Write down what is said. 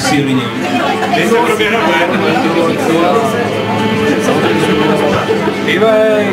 фиксирования. Пивай!